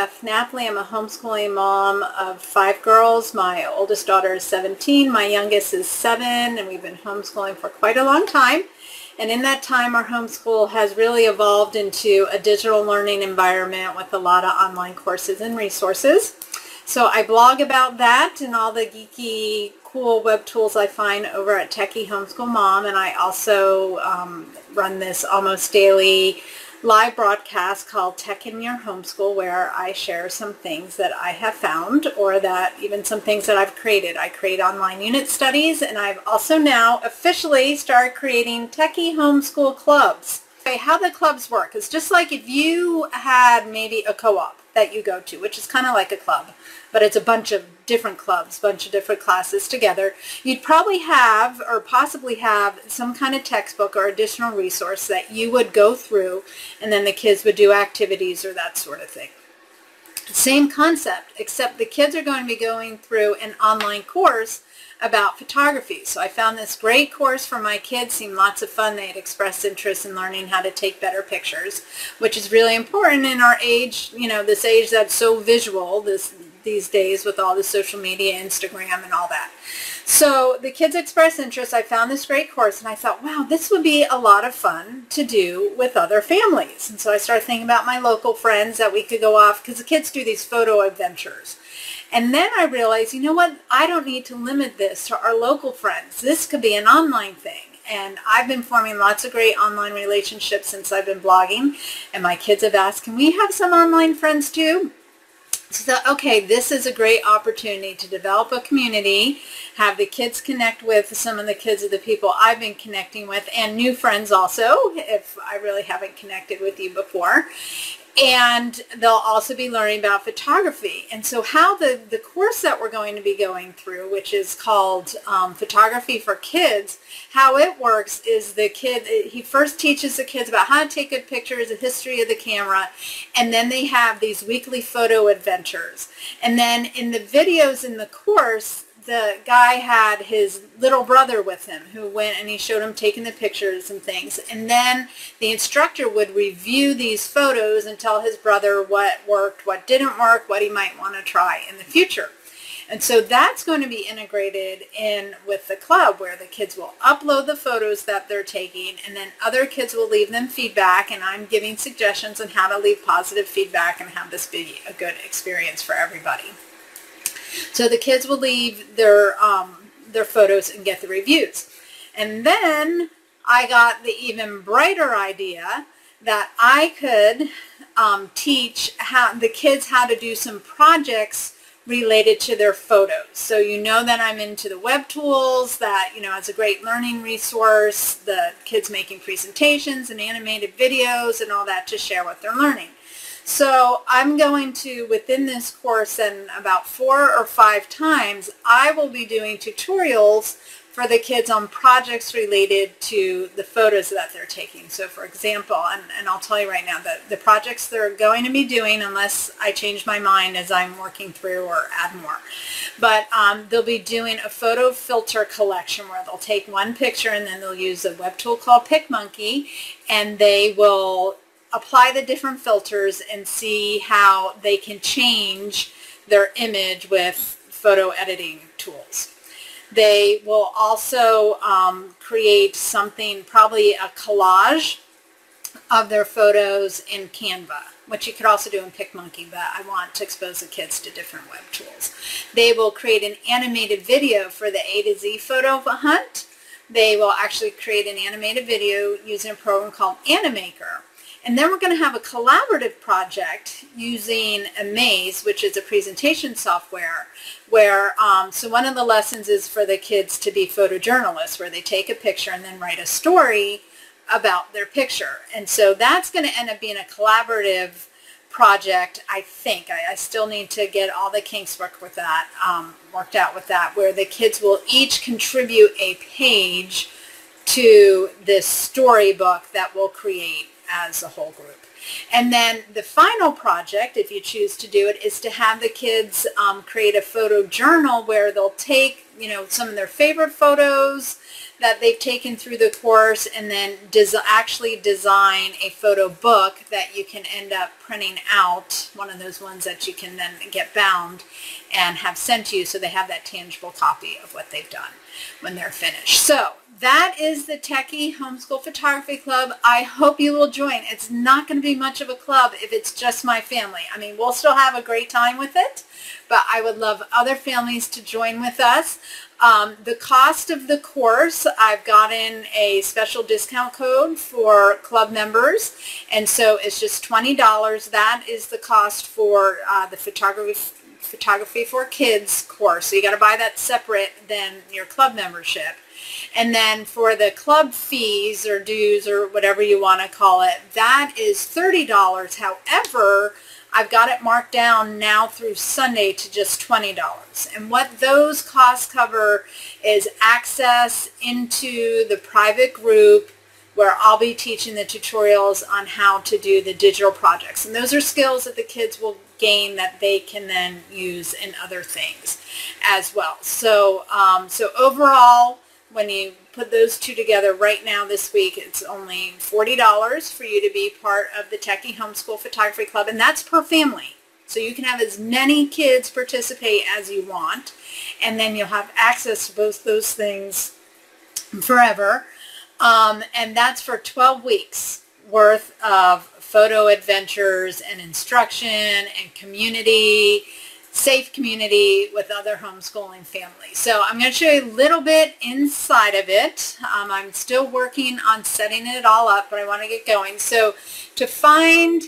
Beth. I'm a homeschooling mom of five girls. My oldest daughter is 17. My youngest is seven, and we've been homeschooling for quite a long time. And in that time, our homeschool has really evolved into a digital learning environment with a lot of online courses and resources. So I blog about that and all the geeky, cool web tools I find over at Techie Homeschool Mom. And I also um, run this almost daily live broadcast called Tech in Your Homeschool where I share some things that I have found or that even some things that I've created. I create online unit studies and I've also now officially started creating Techie Homeschool Clubs. Okay, how the clubs work is just like if you had maybe a co-op that you go to, which is kind of like a club, but it's a bunch of different clubs, bunch of different classes together. You'd probably have or possibly have some kind of textbook or additional resource that you would go through and then the kids would do activities or that sort of thing. Same concept, except the kids are going to be going through an online course about photography. So I found this great course for my kids, seemed lots of fun. They had expressed interest in learning how to take better pictures, which is really important in our age, you know, this age that's so visual, this these days with all the social media, Instagram and all that. So the kids expressed interest. I found this great course and I thought, wow, this would be a lot of fun to do with other families. And so I started thinking about my local friends that we could go off because the kids do these photo adventures. And then I realized, you know what, I don't need to limit this to our local friends. This could be an online thing. And I've been forming lots of great online relationships since I've been blogging. And my kids have asked, can we have some online friends too? So, okay, this is a great opportunity to develop a community, have the kids connect with some of the kids of the people I've been connecting with, and new friends also, if I really haven't connected with you before and they'll also be learning about photography. And so how the, the course that we're going to be going through, which is called um, Photography for Kids, how it works is the kid, he first teaches the kids about how to take good pictures, the history of the camera, and then they have these weekly photo adventures. And then in the videos in the course, the guy had his little brother with him who went and he showed him taking the pictures and things. And then the instructor would review these photos and tell his brother what worked, what didn't work, what he might want to try in the future. And so that's going to be integrated in with the club where the kids will upload the photos that they're taking and then other kids will leave them feedback and I'm giving suggestions on how to leave positive feedback and have this be a good experience for everybody. So the kids will leave their, um, their photos and get the reviews. And then I got the even brighter idea that I could um, teach how the kids how to do some projects related to their photos. So you know that I'm into the web tools, that, you know, it's a great learning resource, the kids making presentations and animated videos and all that to share what they're learning. So I'm going to, within this course and about four or five times, I will be doing tutorials for the kids on projects related to the photos that they're taking. So for example, and, and I'll tell you right now, that the projects they're going to be doing, unless I change my mind as I'm working through or add more, but um, they'll be doing a photo filter collection where they'll take one picture and then they'll use a web tool called PicMonkey and they will apply the different filters and see how they can change their image with photo editing tools. They will also um, create something, probably a collage of their photos in Canva, which you could also do in PicMonkey, but I want to expose the kids to different web tools. They will create an animated video for the A to Z photo hunt. They will actually create an animated video using a program called Animaker. And then we're going to have a collaborative project using emaze, which is a presentation software, where, um, so one of the lessons is for the kids to be photojournalists, where they take a picture and then write a story about their picture. And so that's going to end up being a collaborative project, I think. I, I still need to get all the kinks worked with that, um, worked out with that, where the kids will each contribute a page to this storybook that we'll create as a whole group. And then the final project, if you choose to do it, is to have the kids um, create a photo journal where they'll take, you know, some of their favorite photos that they've taken through the course and then des actually design a photo book that you can end up printing out, one of those ones that you can then get bound and have sent to you so they have that tangible copy of what they've done when they're finished. So that is the Techie Homeschool Photography Club. I hope you will join. It's not going to be much of a club if it's just my family. I mean, we'll still have a great time with it, but I would love other families to join with us. Um, the cost of the course, I've gotten a special discount code for club members, and so it's just $20. That is the cost for uh, the photography photography for kids course. So you got to buy that separate than your club membership. And then for the club fees or dues or whatever you want to call it, that is $30. However, I've got it marked down now through Sunday to just $20. And what those costs cover is access into the private group where I'll be teaching the tutorials on how to do the digital projects. And those are skills that the kids will gain that they can then use in other things as well. So, um, so overall, when you put those two together right now this week, it's only $40 for you to be part of the Techie Homeschool Photography Club, and that's per family. So you can have as many kids participate as you want, and then you'll have access to both those things forever. Um, and that's for 12 weeks worth of photo adventures and instruction and community safe community with other homeschooling families. So I'm going to show you a little bit inside of it. Um, I'm still working on setting it all up, but I want to get going. So to find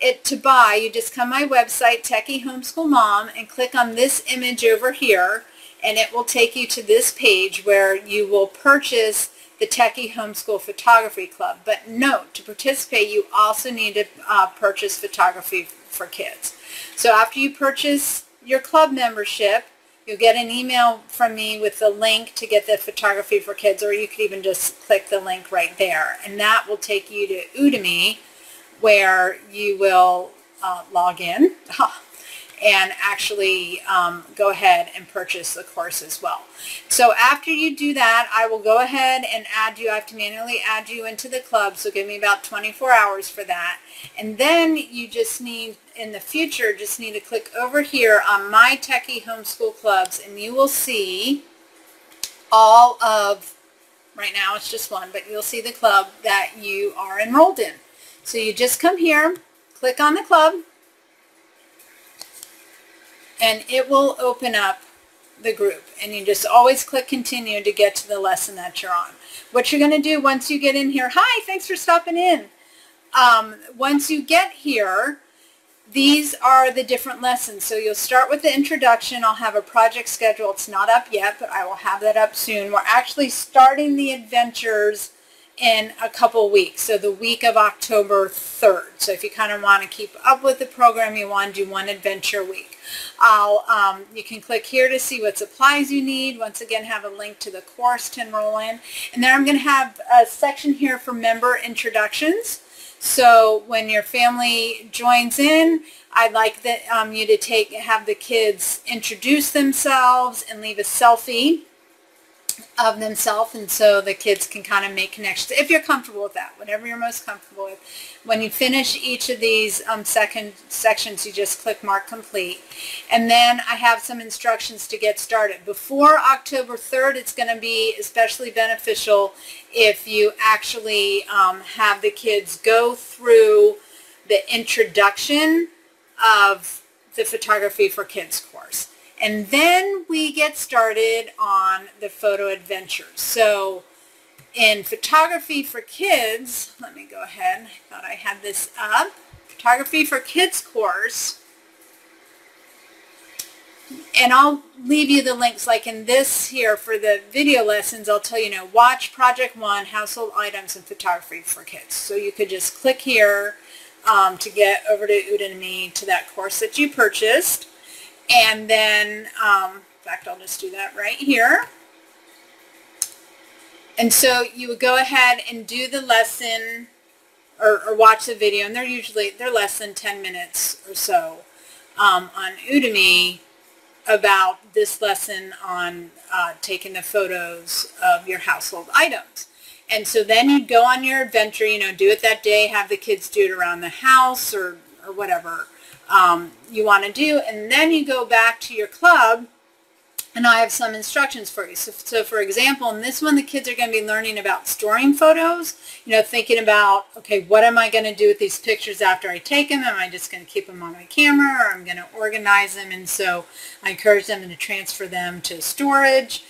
it to buy, you just come my website, Techie Homeschool Mom, and click on this image over here, and it will take you to this page where you will purchase the Techie Homeschool Photography Club. But note, to participate, you also need to uh, purchase photography for kids. So after you purchase your club membership, you'll get an email from me with the link to get the photography for kids, or you could even just click the link right there. And that will take you to Udemy, where you will uh, log in. and actually um, go ahead and purchase the course as well. So after you do that, I will go ahead and add you. I have to manually add you into the club, so give me about 24 hours for that. And then you just need, in the future, just need to click over here on My Techie Homeschool Clubs, and you will see all of, right now it's just one, but you'll see the club that you are enrolled in. So you just come here, click on the club, and it will open up the group and you just always click continue to get to the lesson that you're on. What you're going to do once you get in here, hi, thanks for stopping in. Um, once you get here, these are the different lessons. So you'll start with the introduction. I'll have a project schedule. It's not up yet, but I will have that up soon. We're actually starting the adventures in a couple weeks, so the week of October 3rd. So if you kind of want to keep up with the program, you want to do one adventure week. I'll, um, you can click here to see what supplies you need. Once again, have a link to the course to enroll in. And then I'm going to have a section here for member introductions. So when your family joins in, I'd like the, um, you to take have the kids introduce themselves and leave a selfie of themselves and so the kids can kind of make connections if you're comfortable with that whatever you're most comfortable with. When you finish each of these um, second sections you just click mark complete. And then I have some instructions to get started. Before October 3rd it's going to be especially beneficial if you actually um, have the kids go through the introduction of the photography for kids and then we get started on the photo adventures. So in Photography for Kids, let me go ahead. I thought I had this up. Photography for Kids course. And I'll leave you the links like in this here for the video lessons. I'll tell you, you know, watch Project 1, Household Items and Photography for Kids. So you could just click here um, to get over to Udemy to that course that you purchased. And then, um, in fact, I'll just do that right here. And so you would go ahead and do the lesson or, or watch the video, and they're usually, they're less than 10 minutes or so um, on Udemy about this lesson on uh, taking the photos of your household items. And so then you'd go on your adventure, you know, do it that day, have the kids do it around the house or, or whatever um, you want to do. And then you go back to your club and I have some instructions for you. So, so for example, in this one, the kids are going to be learning about storing photos, you know, thinking about, okay, what am I going to do with these pictures after I take them? Am I just going to keep them on my camera or I'm going to organize them? And so I encourage them to transfer them to storage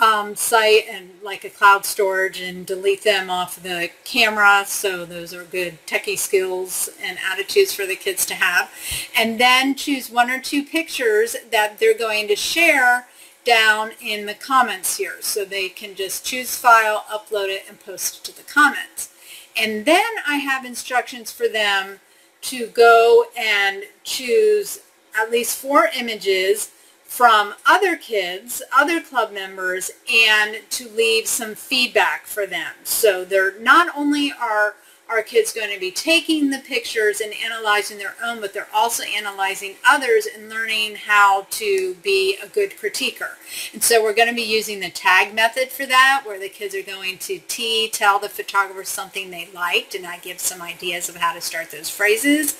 um, site and like a cloud storage and delete them off the camera. So those are good techie skills and attitudes for the kids to have. And then choose one or two pictures that they're going to share down in the comments here. So they can just choose file, upload it, and post it to the comments. And then I have instructions for them to go and choose at least four images from other kids, other club members, and to leave some feedback for them. So they're not only are our kids going to be taking the pictures and analyzing their own, but they're also analyzing others and learning how to be a good critiquer. And so we're going to be using the tag method for that, where the kids are going to T, tell the photographer something they liked, and I give some ideas of how to start those phrases.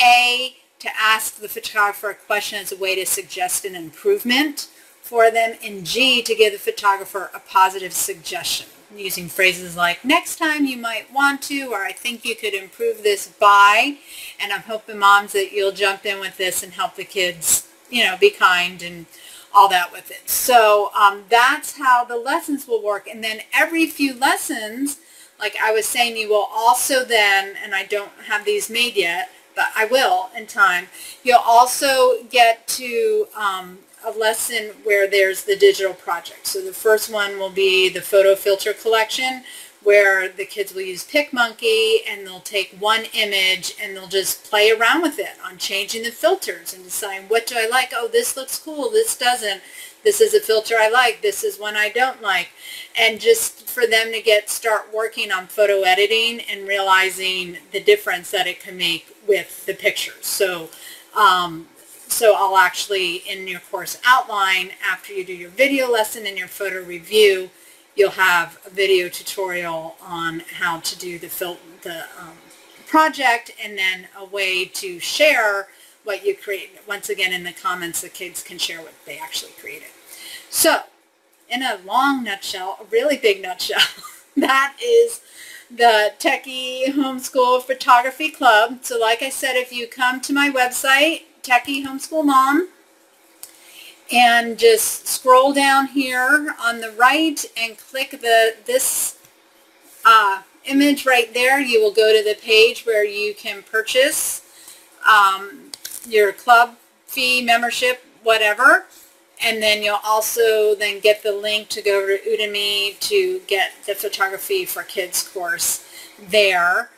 A, to ask the photographer a question as a way to suggest an improvement for them. And G, to give the photographer a positive suggestion using phrases like, next time you might want to, or I think you could improve this by. And I'm hoping moms that you'll jump in with this and help the kids, you know, be kind and all that with it. So um, that's how the lessons will work. And then every few lessons, like I was saying, you will also then, and I don't have these made yet, but I will in time. You'll also get to um, a lesson where there's the digital project. So the first one will be the photo filter collection where the kids will use PicMonkey and they'll take one image and they'll just play around with it on changing the filters and deciding what do I like? Oh, this looks cool. This doesn't. This is a filter I like. This is one I don't like. And just for them to get start working on photo editing and realizing the difference that it can make with the pictures. So um, so I'll actually, in your course outline, after you do your video lesson and your photo review, you'll have a video tutorial on how to do the, the um, project and then a way to share what you create. Once again, in the comments, the kids can share what they actually created. So, in a long nutshell, a really big nutshell, that is the Techie Homeschool Photography Club. So like I said, if you come to my website, Techie Homeschool Mom, and just scroll down here on the right and click the this uh, image right there, you will go to the page where you can purchase um, your club fee, membership, whatever. And then you'll also then get the link to go to Udemy to get the photography for kids course there.